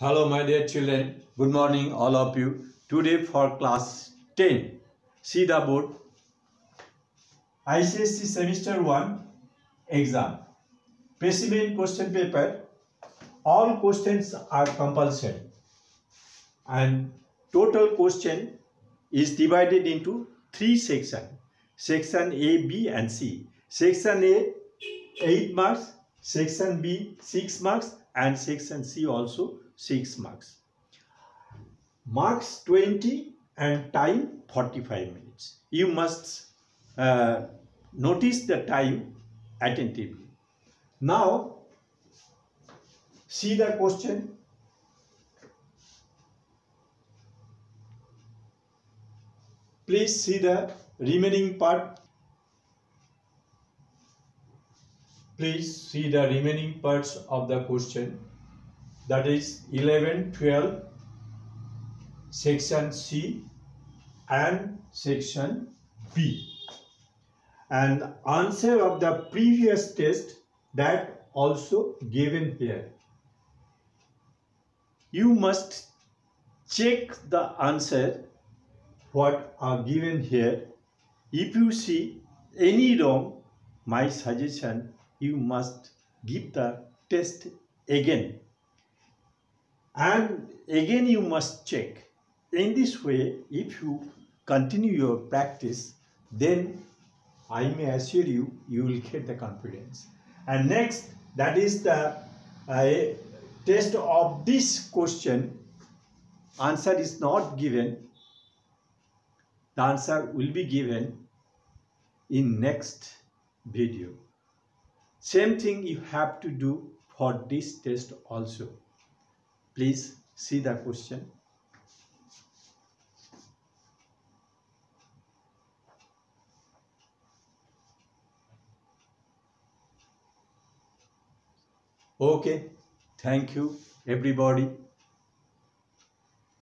Hello, my dear children. Good morning, all of you. Today for class 10, see the board. ICSE Semester 1 exam. Specimen question paper. All questions are compulsory. And total question is divided into three sections. Section A, B and C. Section A, 8 marks. Section B, 6 marks. And section C also 6 marks. Marks 20 and time 45 minutes. You must uh, notice the time attentively. Now, see the question. Please see the remaining part. Please see the remaining parts of the question that is 11, 12, section C and section B. And answer of the previous test that also given here. You must check the answer what are given here. If you see any wrong, my suggestion, you must give the test again and again you must check. In this way if you continue your practice then i may assure you you will get the confidence. And next that is the uh, test of this question. Answer is not given. The answer will be given in next video. Same thing you have to do for this test also Please see the question. Okay, thank you everybody.